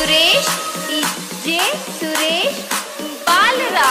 Suresh DJ Suresh बालरा